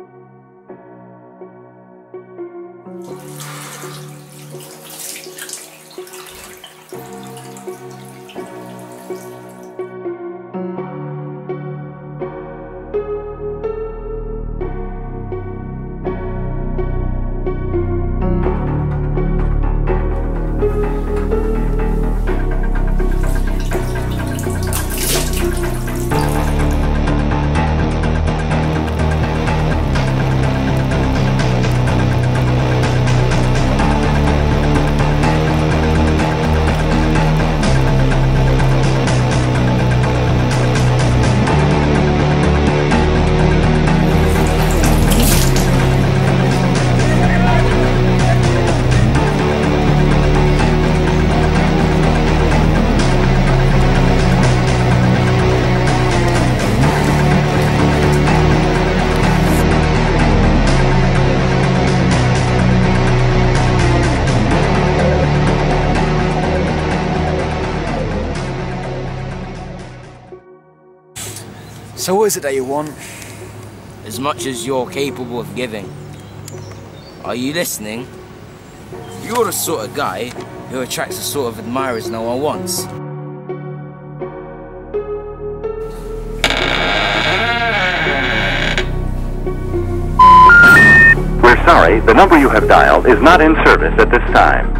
Thank you. So what is it that you want? As much as you're capable of giving. Are you listening? You're the sort of guy who attracts the sort of admirers no one wants. We're sorry, the number you have dialed is not in service at this time.